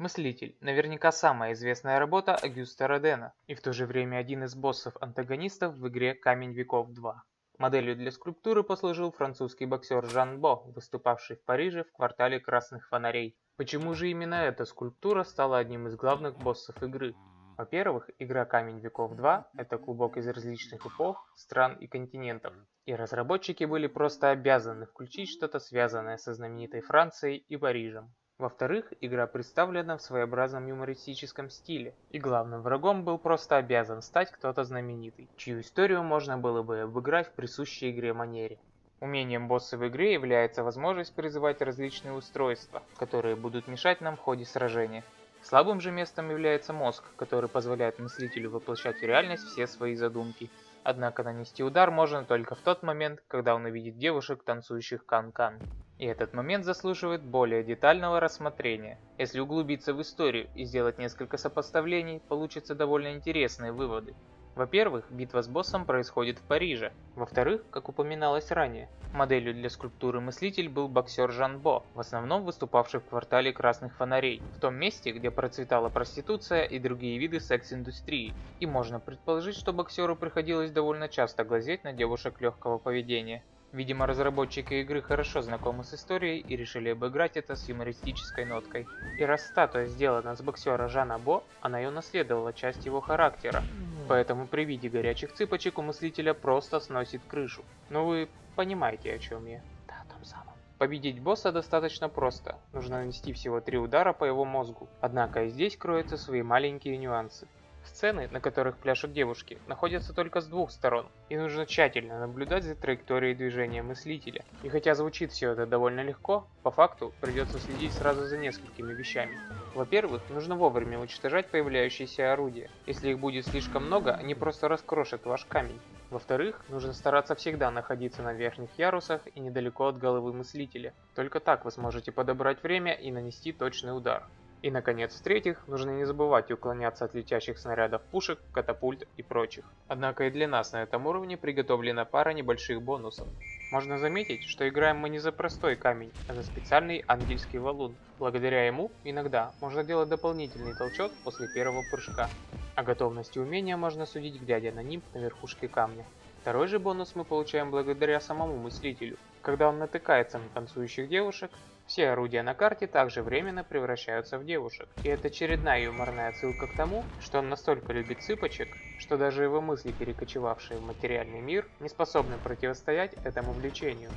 Мыслитель – наверняка самая известная работа Агюста Родена, и в то же время один из боссов-антагонистов в игре «Камень веков 2». Моделью для скульптуры послужил французский боксер Жан Бо, выступавший в Париже в квартале Красных Фонарей. Почему же именно эта скульптура стала одним из главных боссов игры? Во-первых, игра «Камень веков 2» — это клубок из различных эпох, стран и континентов, и разработчики были просто обязаны включить что-то связанное со знаменитой Францией и Парижем. Во-вторых, игра представлена в своеобразном юмористическом стиле, и главным врагом был просто обязан стать кто-то знаменитый, чью историю можно было бы обыграть в присущей игре манере. Умением босса в игре является возможность призывать различные устройства, которые будут мешать нам в ходе сражения. Слабым же местом является мозг, который позволяет мыслителю воплощать в реальность все свои задумки. Однако нанести удар можно только в тот момент, когда он увидит девушек, танцующих кан-кан. И этот момент заслуживает более детального рассмотрения. Если углубиться в историю и сделать несколько сопоставлений, получатся довольно интересные выводы. Во-первых, битва с боссом происходит в Париже. Во-вторых, как упоминалось ранее, моделью для скульптуры мыслитель был боксер Жан Бо, в основном выступавший в квартале Красных Фонарей, в том месте, где процветала проституция и другие виды секс-индустрии. И можно предположить, что боксеру приходилось довольно часто глазеть на девушек легкого поведения. Видимо, разработчики игры хорошо знакомы с историей и решили обыграть это с юмористической ноткой. И раз статуя сделана с боксера Жана Бо, она и унаследовала часть его характера. Поэтому при виде горячих цыпочек у мыслителя просто сносит крышу. Ну вы понимаете, о чем я. Да, том самом. Победить босса достаточно просто, нужно нанести всего три удара по его мозгу. Однако и здесь кроются свои маленькие нюансы. Сцены, на которых пляшут девушки, находятся только с двух сторон, и нужно тщательно наблюдать за траекторией движения мыслителя. И хотя звучит все это довольно легко, по факту придется следить сразу за несколькими вещами. Во-первых, нужно вовремя уничтожать появляющиеся орудия. Если их будет слишком много, они просто раскрошат ваш камень. Во-вторых, нужно стараться всегда находиться на верхних ярусах и недалеко от головы мыслителя. Только так вы сможете подобрать время и нанести точный удар. И наконец, в-третьих, нужно не забывать уклоняться от летящих снарядов пушек, катапульт и прочих. Однако и для нас на этом уровне приготовлена пара небольших бонусов. Можно заметить, что играем мы не за простой камень, а за специальный ангельский валун. Благодаря ему, иногда, можно делать дополнительный толчок после первого прыжка. О готовности умения можно судить, глядя на нимб на верхушке камня. Второй же бонус мы получаем благодаря самому мыслителю. Когда он натыкается на танцующих девушек, все орудия на карте также временно превращаются в девушек. И это очередная юморная отсылка к тому, что он настолько любит цыпочек, что даже его мысли, перекочевавшие в материальный мир, не способны противостоять этому влечению.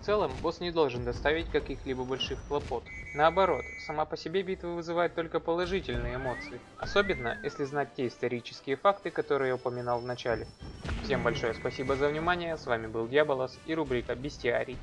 В целом, босс не должен доставить каких-либо больших хлопот. Наоборот, сама по себе битва вызывает только положительные эмоции. Особенно, если знать те исторические факты, которые я упоминал в начале. Всем большое спасибо за внимание, с вами был Дьяволос и рубрика Бестиарий.